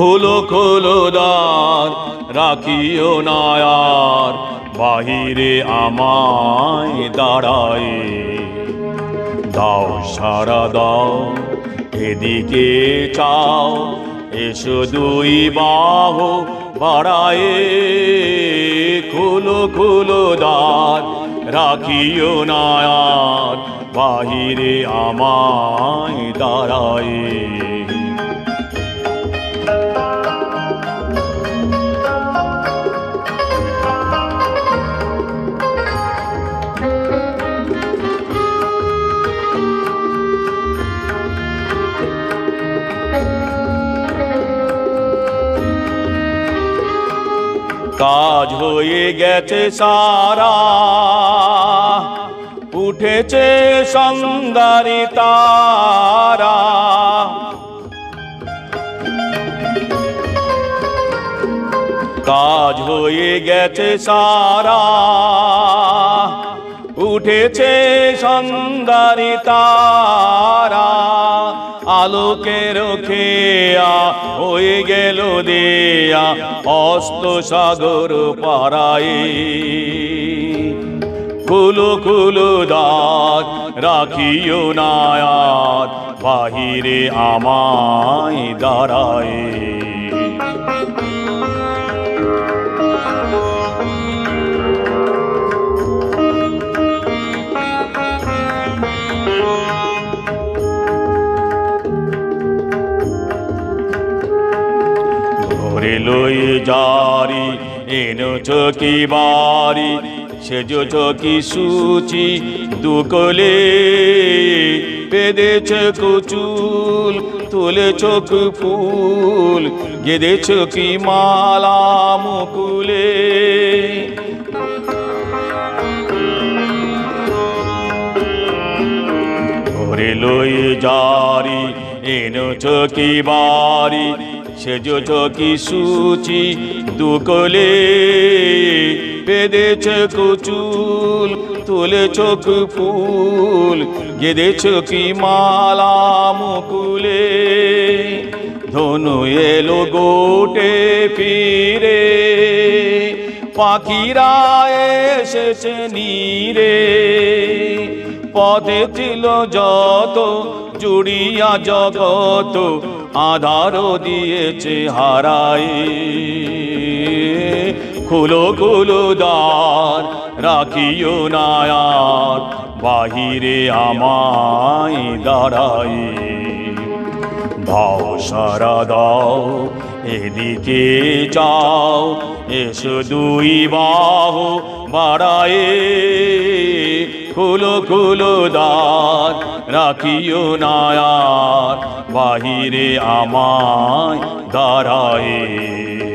খোলো খোলো দ্বার, রাখিও নায়ার, বাহিরে আমায় দাঁড়ায়। দাও সারা দাও, এদিকে চাও, এসো দুই বাহ বাড়ায়ে। খুলো খুলো দ্বার, রাখিও নায়ার, বাহিরে আমায় দাঁড়ায়। কাজ হয়ে গেছে সারা। উঠেছে সন্দারি তারা। কাজ হয়ে গেছে সারা। উঠেছে সন্দারি তারা। আলোকে খেয়া হয়ে গেল দেয়া, অস্ত সাগর পারাই কুলো কুলো দাঁত, রাখিও নায়াত, বাহিরে আমায় দাঁড়ায়। ধরে লই জারি এনো চকি বাড়ি, সেজ চকি সুচি, দুকলে বেঁধেছ কুচুল, তুলে চোখ ফুল গেঁদেছ কি মালা মুকুলে। লই জারি এনো চকি বাড়ি সেজ চকি সুচি? দুকলে বেঁধেছ কুচুল তুলে চোখ ফুল? গেঁদেছ কি মালা মুকুলে? ধনু এলো গোটে ফিরে, পাখিরা এসেছে নীরে। পথে ছিল যত, জুড়িয়া জগত আধার দিয়েছে হারাই। খুলো খুলো দ্বার, রাখিও নায়ার, বাহিরে আমায় দাঁড়াই। দাও সারা দাও এদিকে চাও এসো দুই বাহ বাড়ায়ে। খুলো খুলো দাঁত, রাখিও নায়ার, বাহিরে আমায় দাঁড়ায়ে।